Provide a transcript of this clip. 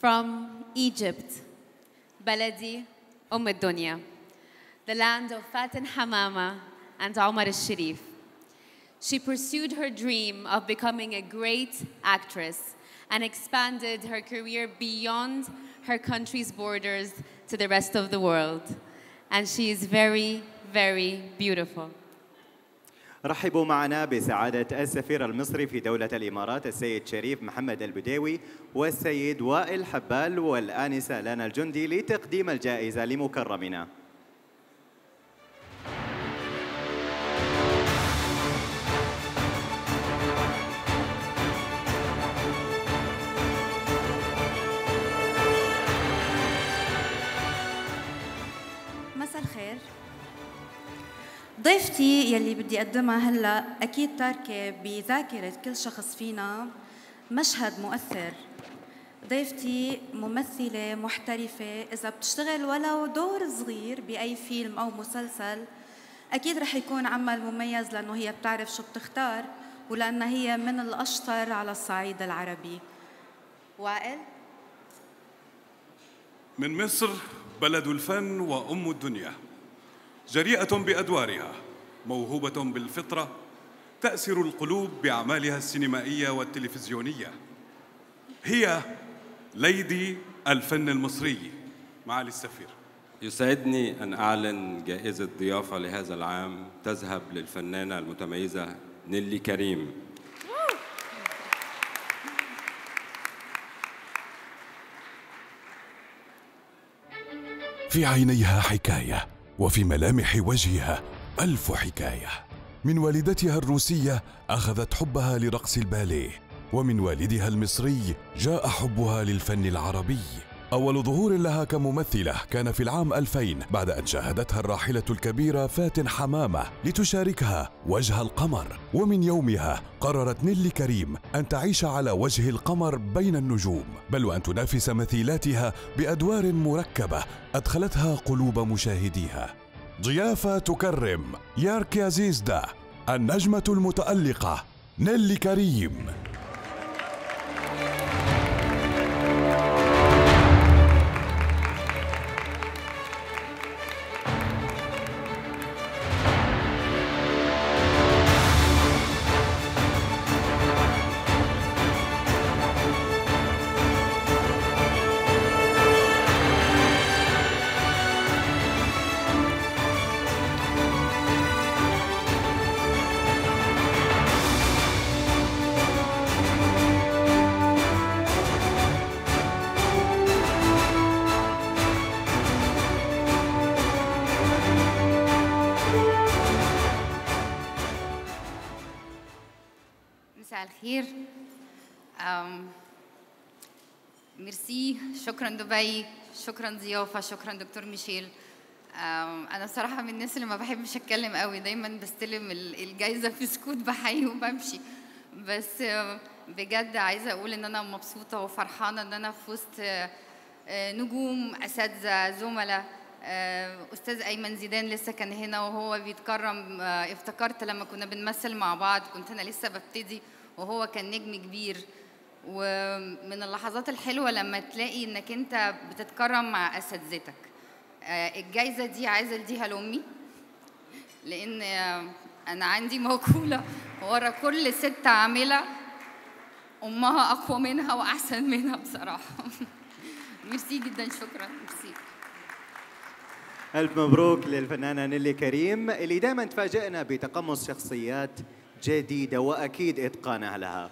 From Egypt, بلدي أم الدنيا, the land of Fatin Hamama and Omar al-Sharif. She pursued her dream of becoming a great actress and expanded her career beyond her country's borders to the rest of the world. And she is very, very beautiful. رحبوا معنا بسعادة السفير المصري في دولة الإمارات السيد شريف محمد البديوي والسيد وائل حبال والآنسة لنا الجندي لتقديم الجائزة لمكرمنا. مساء الخير. ضيفتي يلي بدي أقدمها هلا أكيد تاركة بذاكرة كل شخص فينا مشهد مؤثر. ضيفتي ممثلة محترفة إذا بتشتغل ولو دور صغير بأي فيلم أو مسلسل أكيد رح يكون عمل مميز لأنه هي بتعرف شو بتختار ولأنها هي من الأشطر على الصعيد العربي. وائل؟ من مصر بلد الفن وأم الدنيا. جريئة بأدوارها موهوبة بالفطرة تأسر القلوب بأعمالها السينمائية والتلفزيونية. هي ليدي الفن المصري معالي السفير. يسعدني أن أعلن جائزة ضيافة لهذا العام تذهب للفنانة المتميزة نيلي كريم. في عينيها حكاية وفي ملامح وجهها ألف حكاية. من والدتها الروسية أخذت حبها لرقص الباليه ومن والدها المصري جاء حبها للفن العربي. أول ظهور لها كممثلة كان في العام 2000 بعد أن شاهدتها الراحلة الكبيرة فاتن حمامة لتشاركها وجه القمر. ومن يومها قررت نيلي كريم أن تعيش على وجه القمر بين النجوم بل وأن تنافس مثيلاتها بأدوار مركبة أدخلتها قلوب مشاهديها. ضيافة تكرم ياركيا زيزدا النجمة المتألقة نيلي كريم. مساء الخير. ميرسي. شكرا دبي. شكرا ضيافة. شكرا دكتور ميشيل. أنا بصراحه من الناس اللي ما بحبش أتكلم قوي. دايما بستلم ال- الجايزة في سكوت بحيي وبمشي. بس بجد عايزة أقول إن أنا مبسوطة وفرحانة إن أنا في وسط نجوم أساتذة زملاء. أستاذ أيمن زيدان لسه كان هنا وهو بيتكرم أه، افتكرت لما كنا بنمثل مع بعض كنت أنا لسه ببتدي وهو كان نجم كبير. ومن اللحظات الحلوة لما تلاقي إنك أنت بتتكرم مع اساتذتك آه، الجايزة دي عايزة أديها لأمي لأن آه، أنا عندي مقوله ورا كل ست عاملة. أمها أقوى منها وأحسن منها بصراحة. ميرسي جدا شكرا. ميرسي. ألف مبروك للفنانة نيلي كريم اللي دائما تفاجئنا بتقمص شخصيات جديدة وأكيد إتقانها لها.